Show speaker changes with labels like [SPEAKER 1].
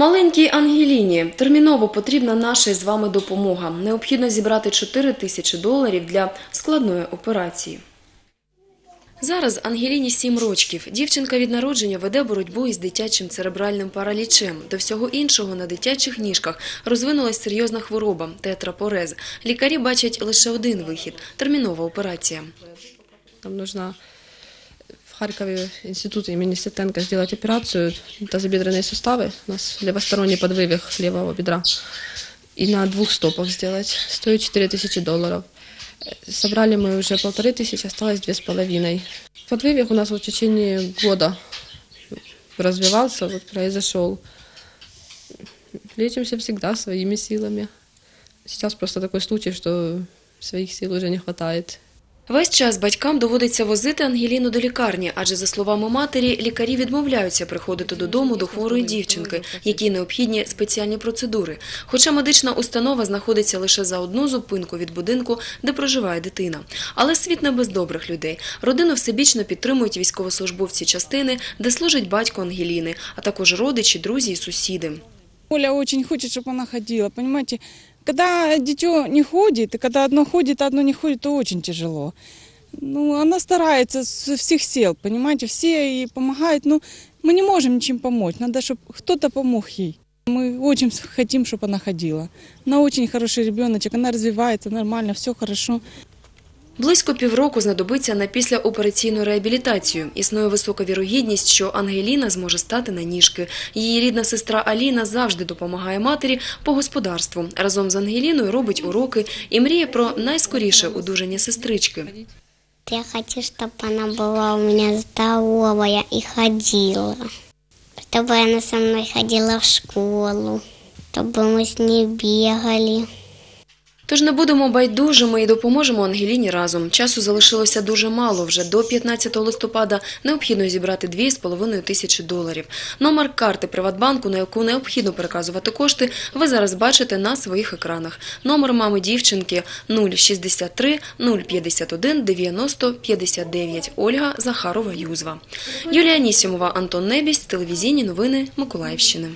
[SPEAKER 1] Маленькій Ангеліні терміново потрібна наша з вами допомога. Необхідно зібрати 4 тисячі доларів для складної операції. Зараз Ангеліні 7 років. Дівчинка від народження веде боротьбу із дитячим церебральним паралічем. До всього іншого на дитячих ніжках розвинулась серйозна хвороба – тетрапорез. Лікарі бачать лише один вихід – термінова операція.
[SPEAKER 2] Нам нужно в Харькове институт имени Сетенко сделать операцию тазобедренные суставы. У нас левосторонний подвывих левого бедра. И на двух стопах сделать. Стоит 4 тысячи долларов. Собрали мы уже полторы тысячи, осталось две с половиной. Подвывих у нас в течение года развивался, вот произошел. Лечимся всегда своими силами. Сейчас просто такой случай, что своих сил уже не хватает.
[SPEAKER 1] Весь час батькам доводиться возити Ангеліну до лікарні, адже, за словами матері, лікарі відмовляються приходити додому до хворої дівчинки, якій необхідні спеціальні процедури. Хоча медична установа знаходиться лише за одну зупинку від будинку, де проживає дитина. Але світ не без добрих людей. Родину всебічно підтримують військовослужбовці частини, де служить батько Ангеліни, а також родичі, друзі і сусіди.
[SPEAKER 3] Оля очень хочет, чтобы она ходила, понимаете. Когда дитё не ходит, и когда одно ходит, а одно не ходит, то очень тяжело. Ну, она старается со всех сил, понимаете, все ей помогают, но мы не можем ничем помочь, надо, чтобы кто-то помог ей. Мы очень хотим, чтобы она ходила. Она очень хороший ребеночек, она развивается нормально, все хорошо.
[SPEAKER 1] Близько півроку знадобиться на післяопераційну реабілітацію. Існує висока вірогідність, що Ангеліна зможе стати на ніжки. Її рідна сестра Аліна завжди допомагає матері по господарству. Разом з Ангеліною робить уроки і мріє про найскоріше одужання сестрички.
[SPEAKER 4] Я хочу, чтобы она была у меня здоровая и ходила. Чтобы она со мной ходила в школу. Чтобы мы с ней бегали.
[SPEAKER 1] Тож не будемо байдужими і допоможемо Ангеліні разом. Часу залишилося дуже мало. Вже до 15 листопада необхідно зібрати 2,5 тисячі доларів. Номер карти Приватбанку, на яку необхідно переказувати кошти, ви зараз бачите на своїх екранах. Номер мами дівчинки 063 051 90 59. Ольга Захарова Юзва. Юлія Нісімова, Антон Небісь, телевізійні новини Миколаївщини.